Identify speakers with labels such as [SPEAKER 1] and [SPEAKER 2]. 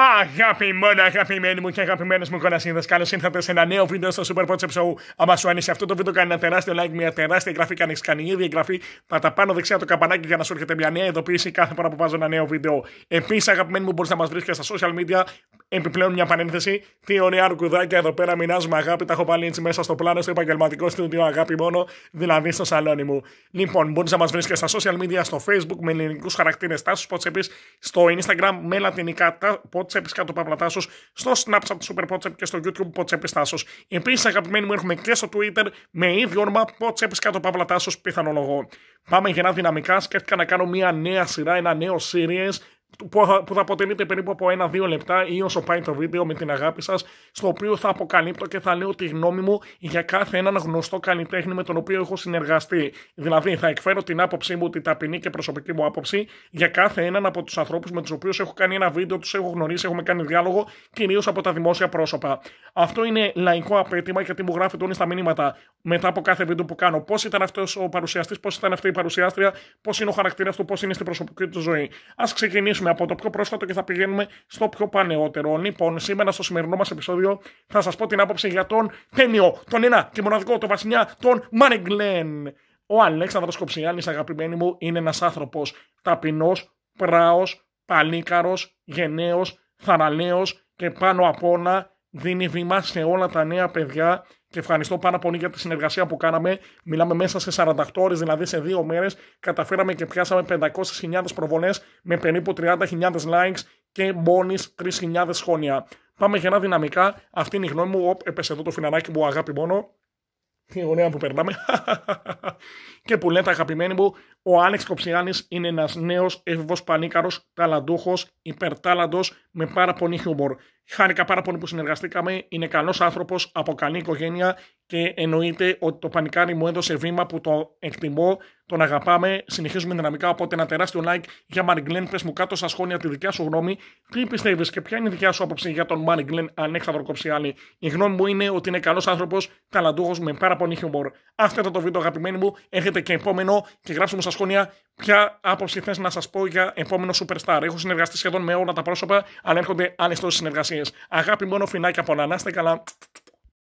[SPEAKER 1] Αγάπη μόνο, αγαπημένοι μου και αγαπημένε μου κονασίδε, καλώς ήρθατε σε ένα νέο βίντεο στο Super Potsep Show. Άμα σου αρέσει αυτό το βίντεο, κάνει ένα τεράστιο like, μια τεράστια εγγραφή. Και αν έχεις κάνει ήδη εγγραφή, πατά πάνω δεξιά το καμπανάκι για να σου έρχεται μια νέα ειδοποίηση κάθε φορά που βάζω ένα νέο βίντεο. Επίσης, αγαπημένοι μου, μπορείς να μας βρεις και στα social media. Επιπλέον, μια παρένθεση. Τι ωραία αρκουδάκια εδώ πέρα μοιράζουμε αγάπη. Τα έχω βάλει έτσι μέσα στο πλάνο, στο επαγγελματικό στούντιο αγάπη μόνο, δηλαδή στο σαλόνι μου. Λοιπόν, μπορείς να μας βρεις και στα social media, στο facebook με ελληνικούς χαρακτήρες τάσους Potsep, στο instagram με λατινικά Potsep κάτω παύλα στο Snapchat Super Potsep και στο YouTube Potsep Τάσο. Επίσης, αγαπημένοι μου, έχουμε και στο Twitter με ίδιο όνομα Potsep κάτω παύλα Τάσο πιθανολογώ. Πάμε για ένα δυναμικά. Σκέφτηκα να κάνω μια νέα σειρά, ένα νέο series που θα αποτελείται περίπου από ένα-δύο λεπτά ή όσο πάει το βίντεο με την αγάπη σας, στο οποίο θα αποκαλύπτω και θα λέω τη γνώμη μου για κάθε έναν γνωστό καλλιτέχνη με τον οποίο έχω συνεργαστεί. Δηλαδή, θα εκφέρω την άποψή μου, την ταπεινή και προσωπική μου άποψη για κάθε έναν από τους ανθρώπους με τους οποίους έχω κάνει ένα βίντεο, τους έχω γνωρίσει, έχουμε κάνει διάλογο, κυρίως από τα δημόσια πρόσωπα. Αυτό είναι λαϊκό απέτημα γιατί μου γράφει όλοι στα μηνύματα μετά από κάθε βίντεο που κάνω. Πώς ήταν αυτός ο παρουσιαστής, πώς ήταν αυτή η παρουσιάστρια, πώς είναι ο χαρακτήρας του, πώς είναι στην προσωπική του ζωή. Α ξεκινήσουμε από το πιο πρόσφατο και θα πηγαίνουμε στο πιο πανεότερο. Λοιπόν, σήμερα στο σημερινό μας επεισόδιο θα σας πω την άποψη για τον τέλειο, τον ένα και μοναδικό, τον βασιλιά, τον Μάνεγκλεν. Ο Αλέξανδρος Κοψιάνης, αγαπημένοι μου, είναι ένας άνθρωπος ταπεινός, πράος, παλίκαρος, γενναίος, θαραλέος και πάνω απ' όλα δίνει βήμα σε όλα τα νέα παιδιά και ευχαριστώ πάρα πολύ για τη συνεργασία που κάναμε. Μιλάμε μέσα σε 48 ώρες, δηλαδή σε δύο μέρες, καταφέραμε και πιάσαμε 500.000 προβολές με περίπου 30.000 likes και μόλις 3.000 σχόλια. Πάμε για ένα δυναμικά. Αυτή είναι η γνώμη μου. Οπ, έπεσε εδώ το φιναράκι μου, αγάπη μόνο. Τι ωραία που περνάμε. και που λέτε αγαπημένοι μου, ο Άλεξ Κοψιάνης είναι ένας νέος έφηβος πανίκαρος, ταλαντούχος, υπερτάλαντος, με πάρα πολύ χιούμορ. Χάρηκα πάρα πολύ που συνεργαστήκαμε. Είναι καλός άνθρωπος από καλή οικογένεια και εννοείται ότι το πανικάρι μου έδωσε βήμα που το εκτιμώ, τον αγαπάμε. Συνεχίζουμε δυναμικά. Οπότε ένα τεράστιο like για Μάρι Γκλέν. Πες μου κάτω στα σχόλια τη δικιά σου γνώμη. Τι πιστεύεις και ποια είναι η δικιά σου άποψη για τον Μάρι Γκλέν Ανέξαδρο Κοψιάλη. Η γνώμη μου είναι ότι είναι καλός άνθρωπος, ταλαντούχος με πάρα πολύ χιούμορ. Αυτό ήταν το βίντεο, αγαπημένοι μου. Έχετε και επόμενο και γράψτε μου στα σχόλια ποια άποψη θες να σας πω για επόμενο superstar; Έχω συνεργαστεί σχεδόν με όλα τα πρόσωπα, αλλά έρχονται άλλες τόσες συνεργασίες. Αγάπη μόνο φινάκια πολλά. Να είστε καλά.